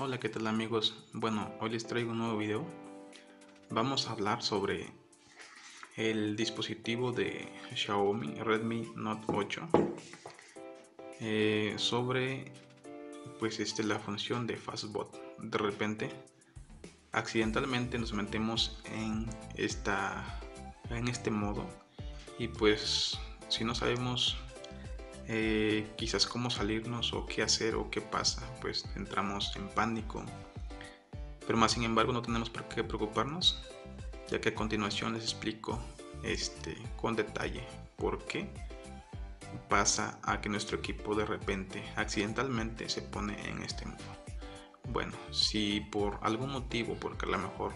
Hola, ¿qué tal amigos? Bueno, hoy les traigo un nuevo video. Vamos a hablar sobre el dispositivo de Xiaomi Redmi Note 8. Eh, sobre pues este, la función de Fastbot. De repente, accidentalmente nos metemos en, esta, en este modo y pues si no sabemos eh, quizás cómo salirnos o qué hacer o qué pasa, pues entramos en pánico. Pero más sin embargo no tenemos por qué preocuparnos, ya que a continuación les explico este, con detalle por qué pasa a que nuestro equipo de repente accidentalmente se pone en este modo. Bueno, si por algún motivo, porque a lo mejor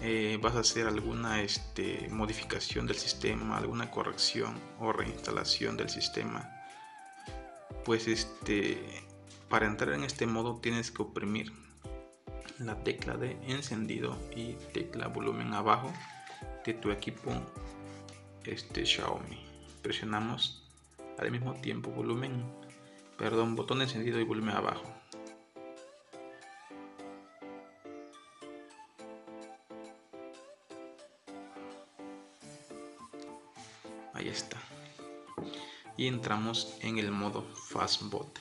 eh, vas a hacer alguna este, modificación del sistema, alguna corrección o reinstalación del sistema, pues este, para entrar en este modo tienes que oprimir la tecla de encendido y tecla volumen abajo de tu equipo este Xiaomi. Presionamos al mismo tiempo volumen, perdón, botón encendido y volumen abajo. Ahí está. Y entramos en el modo fastbot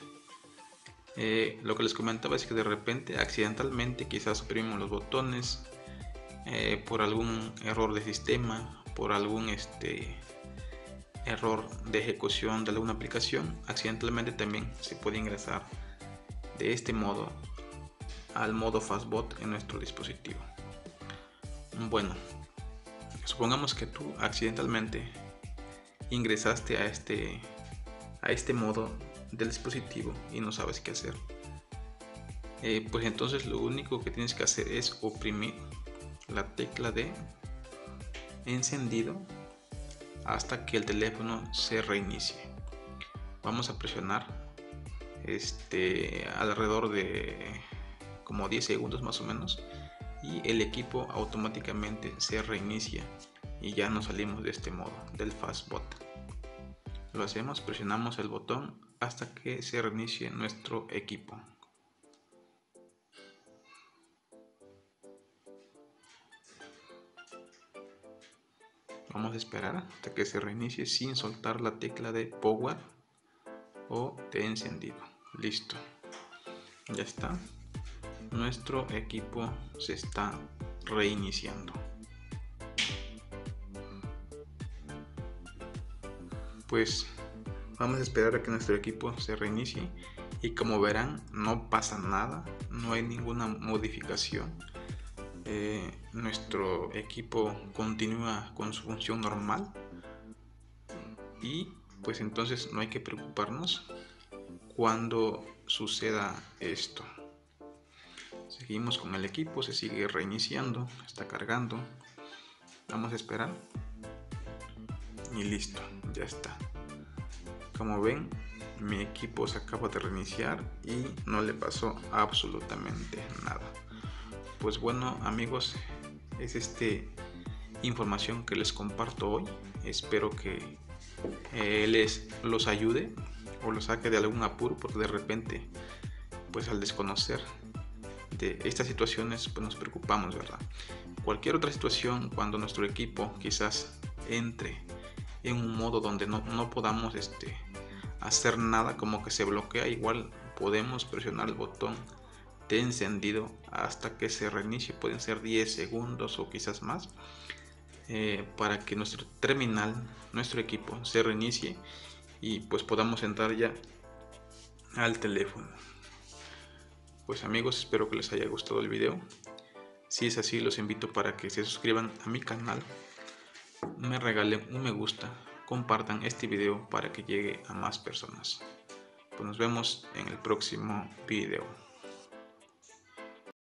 eh, lo que les comentaba es que de repente accidentalmente quizás suprimimos los botones eh, por algún error de sistema por algún este error de ejecución de alguna aplicación accidentalmente también se puede ingresar de este modo al modo fastbot en nuestro dispositivo. Bueno supongamos que tú accidentalmente ingresaste a este, a este modo del dispositivo y no sabes qué hacer, eh, pues entonces lo único que tienes que hacer es oprimir la tecla de encendido hasta que el teléfono se reinicie. Vamos a presionar este alrededor de como 10 segundos más o menos y el equipo automáticamente se reinicia y ya nos salimos de este modo del fastbot lo hacemos presionamos el botón hasta que se reinicie nuestro equipo. Vamos a esperar hasta que se reinicie sin soltar la tecla de power o de encendido. Listo. Ya está. Nuestro equipo se está reiniciando pues vamos a esperar a que nuestro equipo se reinicie y como verán no pasa nada, no hay ninguna modificación. Eh, nuestro equipo continúa con su función normal y pues entonces no hay que preocuparnos cuando suceda esto. Seguimos con el equipo, se sigue reiniciando, está cargando. Vamos a esperar y listo, ya está. Como ven, mi equipo se acaba de reiniciar y no le pasó absolutamente nada. Pues bueno amigos, es este información que les comparto hoy. Espero que eh, les los ayude o los saque de algún apuro porque de repente pues al desconocer de estas situaciones pues nos preocupamos, ¿verdad? Cualquier otra situación cuando nuestro equipo quizás entre en un modo donde no, no podamos este, hacer nada como que se bloquea igual podemos presionar el botón de encendido hasta que se reinicie pueden ser 10 segundos o quizás más eh, para que nuestro terminal nuestro equipo se reinicie y pues podamos entrar ya al teléfono. Pues amigos espero que les haya gustado el video. Si es así los invito para que se suscriban a mi canal me regalen un me gusta, compartan este video para que llegue a más personas. Pues nos vemos en el próximo video.